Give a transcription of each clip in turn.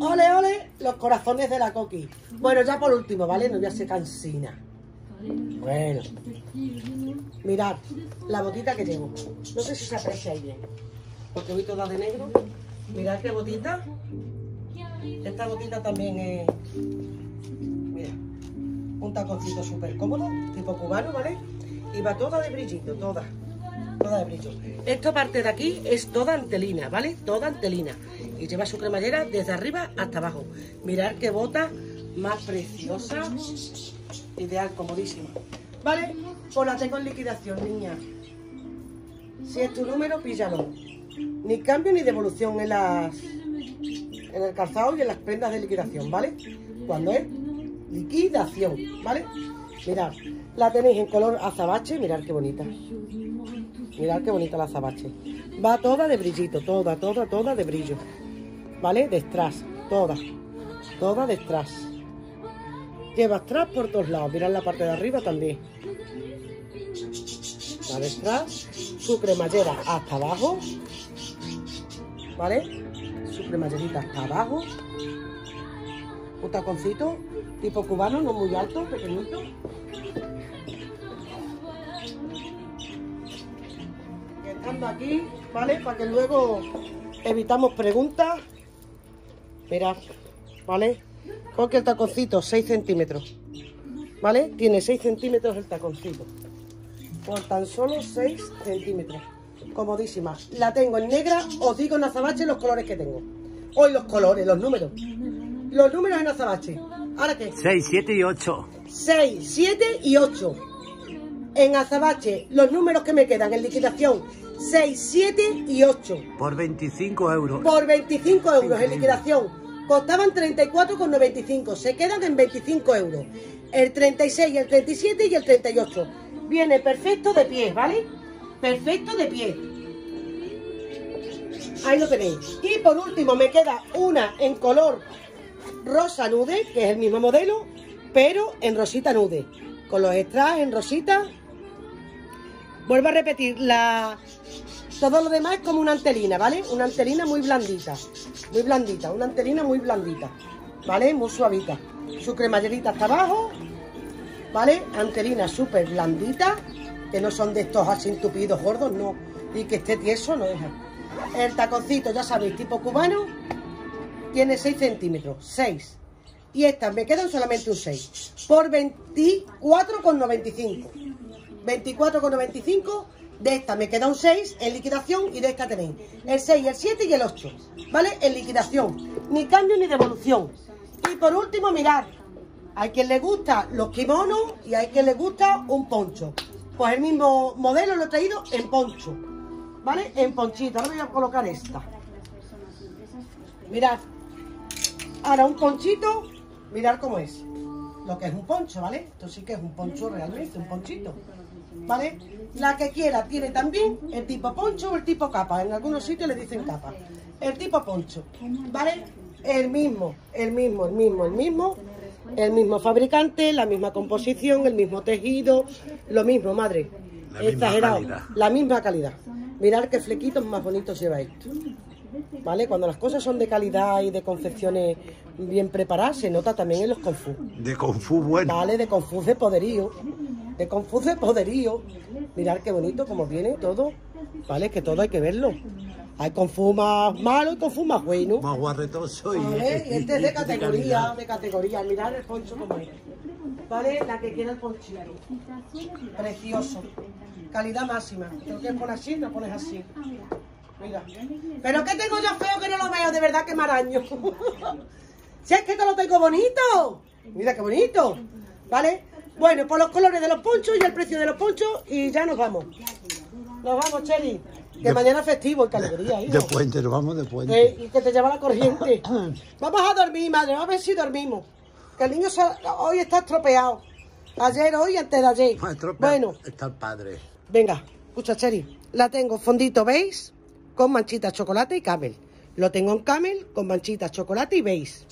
Ole, ole, los corazones de la coqui. Bueno, ya por último, ¿vale? No voy a ser cansina. Bueno. Mirad, la botita que llevo. No sé si se aprecia ahí bien. Porque voy toda de negro. Mirad qué botita. Esta botita también es... Mira. Un taconcito súper cómodo, tipo cubano, ¿vale? Y va toda de brillito, toda. Toda de brillo. Esta parte de aquí es toda antelina, ¿vale? Toda antelina. Y lleva su cremallera desde arriba hasta abajo. Mirad qué bota más preciosa. Ideal, comodísima. ¿Vale? Pues la tengo en liquidación, niña. Si es tu número, píllalo. Ni cambio ni devolución en las en el calzado y en las prendas de liquidación, ¿vale? Cuando es liquidación, ¿vale? Mirad, la tenéis en color azabache, mirad qué bonita. Mirad qué bonita la azabache. Va toda de brillito, toda, toda, toda de brillo. ¿Vale? De strass, toda. Toda de strass. Lleva strass por todos lados. Mirad la parte de arriba también. La de strass. Su cremallera hasta abajo. ¿Vale? Su cremallerita hasta abajo. Un taconcito tipo cubano, no muy alto, pequeñito. Estando aquí, ¿vale? Para que luego evitamos preguntas. Mirad, ¿vale? Coge el taconcito, 6 centímetros. ¿Vale? Tiene 6 centímetros el taconcito. Por tan solo 6 centímetros. Comodísima. La tengo en negra, os digo en azabache los colores que tengo. Hoy los colores, los números. Los números en azabache. ¿Ahora qué? 6, 7 y 8. 6, 7 y 8. En azabache, los números que me quedan en liquidación, 6, 7 y 8. Por 25 euros. Por 25 euros en liquidación. Costaban 34,95. Se quedan en 25 euros. El 36, el 37 y el 38. Viene perfecto de pie, ¿vale? Perfecto de pie. Ahí lo tenéis. Y por último me queda una en color rosa nude, que es el mismo modelo, pero en rosita nude. Con los extras en rosita. Vuelvo a repetir, la... todo lo demás es como una antelina, ¿vale? Una antelina muy blandita. Muy blandita, una antelina muy blandita. ¿Vale? Muy suavita. Su cremallerita hasta abajo. ¿Vale? Antelina súper blandita. Que no son de estos así entupidos gordos, no. Y que esté tieso, no deja. El taconcito, ya sabéis, tipo cubano. Tiene 6 centímetros. 6. Y estas me quedan solamente un 6. Por 24,95. 24,95. De esta me queda un 6 en liquidación y de esta tenéis el 6, el 7 y el 8. ¿Vale? En liquidación. Ni cambio ni devolución. Y por último, mirad. Hay quien le gusta los kimonos y hay quien le gusta un poncho. Pues el mismo modelo lo he traído en poncho. ¿Vale? En ponchito. Ahora voy a colocar esta. Mirad. Ahora un ponchito. Mirad cómo es. Lo que es un poncho, ¿vale? Esto sí que es un poncho realmente, un ponchito. ¿Vale? La que quiera tiene también el tipo poncho o el tipo capa. En algunos sitios le dicen capa. El tipo poncho. ¿Vale? El mismo, el mismo, el mismo, el mismo. El mismo fabricante, la misma composición, el mismo tejido, lo mismo, madre. La misma Exagerado. calidad. La misma calidad. Mirad qué flequitos más bonitos lleva esto. ¿Vale? Cuando las cosas son de calidad y de confecciones bien preparadas, se nota también en los confus. De Fu bueno. Vale, de confus de poderío. De confus de poderío. Mirad qué bonito como viene todo. Vale, que todo hay que verlo. Hay confus más malos y confus más buenos. Más guarretoso y... Vale, y este es de categoría, de categoría. Mirad el poncho como es. Vale, la que quiera el ponchito. Precioso. Calidad máxima. Te lo quieres poner así, lo pones así. Mira. Pero que tengo yo feo que no lo veo, de verdad que maraño. si es que te lo tengo bonito. Mira qué bonito. ¿Vale? Bueno, por los colores de los ponchos y el precio de los ponchos y ya nos vamos. Nos vamos, Cheli. Que De- mañana es festivo, alegría, hijo. De puente, nos vamos de puente. Eh, y que te lleva la corriente. Vamos a dormir, madre, a ver si dormimos. Que el niño se- hoy está estropeado. Ayer, hoy, antes de ayer. Maestro, Bueno, está el padre. venga, escucha, Cheri. La tengo fondito beige con manchitas chocolate y camel. Lo tengo en camel con manchitas chocolate y beige.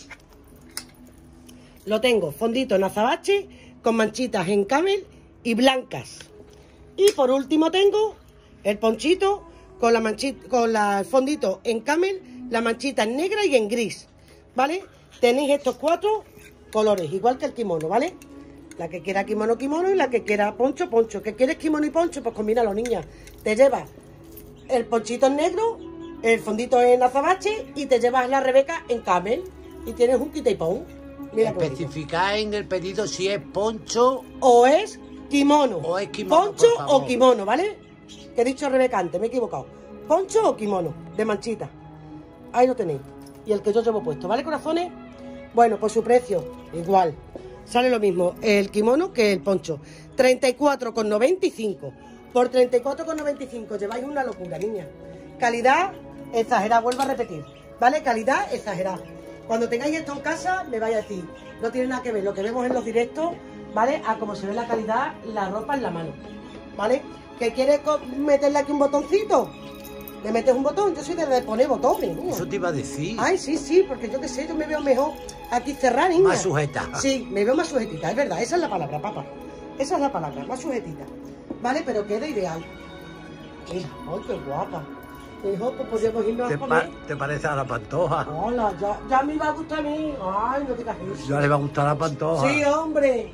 Lo tengo fondito en azabache con manchitas en camel y blancas. Y por último tengo el ponchito con la manchita, con el fondito en camel, la manchita en negra y en gris. ¿vale? Tenéis estos cuatro colores, igual que el kimono, ¿vale? La que quiera kimono, kimono y la que quiera poncho, poncho. ¿Que quieres kimono y poncho? Pues combínalo, niña. Te llevas el ponchito en negro, el fondito en azabache y te llevas la rebeca en camel. Y tienes un quita y pon. Mira en el pedido si es poncho O es kimono. O es kimono, Poncho o kimono, ¿vale? Que he dicho Rebeca antes, me he equivocado. Poncho o kimono, de manchita. Ahí lo tenéis. Y el que yo llevo puesto, ¿vale, corazones? Bueno, pues su precio, igual. Sale lo mismo el kimono que el poncho. 34,95. Por 34,95 lleváis una locura, niña. Calidad exagerada, vuelvo a repetir. ¿Vale? Calidad exagerada. Cuando tengáis esto en casa, me vais a decir, no tiene nada que ver lo que vemos en los directos, ¿vale? A cómo se ve la calidad, la ropa en la mano. ¿Vale? ¿Que quieres meterle aquí un botoncito? Le metes un botón, yo soy de poner botones, niña. Eso te iba a decir. Ay, sí, sí, porque yo qué sé, yo me veo mejor aquí cerrada, niña. Más sujeta. Sí, me veo más sujetita, es verdad, esa es la palabra, papá. Esa es la palabra, más sujetita. ¿Vale? Pero queda ideal. Mira, ay, qué guapa. Pues podríamos irnos ¿Te, a pa- comer. te parece a la pantoja? Hola, ya, ya me iba a gustar a mí. Ay, no digas eso. Ya le va a gustar la pantoja. Sí, hombre.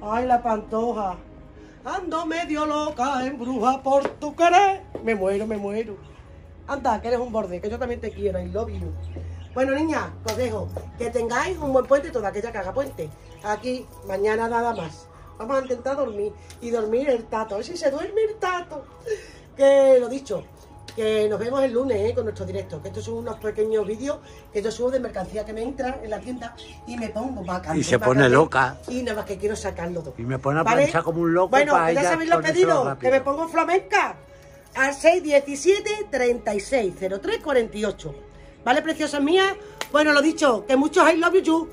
Ay, la pantoja. Ando medio loca en bruja por tu querer. Me muero, me muero. Anda, que eres un borde, que yo también te quiero. I love you. Bueno, niña, os dejo. Que tengáis un buen puente toda aquella que haga puente. Aquí, mañana nada más. Vamos a intentar dormir. Y dormir el tato. A ver si se duerme el tato. Que lo dicho. Que nos vemos el lunes ¿eh? con nuestro directo. Que estos son unos pequeños vídeos que yo subo de mercancía que me entra en la tienda y me pongo vaca. Y se pone loca. Y nada más que quiero sacarlo todo. Y me pone a ¿Vale? planchar como un loco Bueno, para ya sabéis los pedidos. rápido. Que me pongo flamenca. Al 617 36 03 48. ¿Vale, preciosas mías? Bueno, lo dicho, que muchos I love you.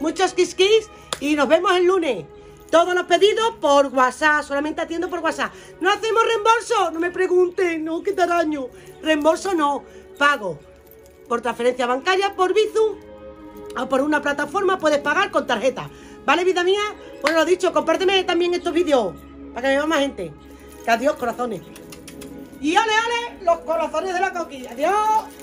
Muchos kiss kiss. Y nos vemos el lunes. Todos los pedidos por WhatsApp. Solamente atiendo por WhatsApp. No hacemos reembolso. No me pregunten. No, qué taraño. Reembolso no. Pago. Por transferencia bancaria, por Bizum o por una plataforma puedes pagar con tarjeta. ¿Vale, vida mía? Bueno, lo dicho, compárteme también estos vídeos para que me vea más gente. Que adiós, corazones. Y ole, ole, los corazones de la coquilla. Adiós.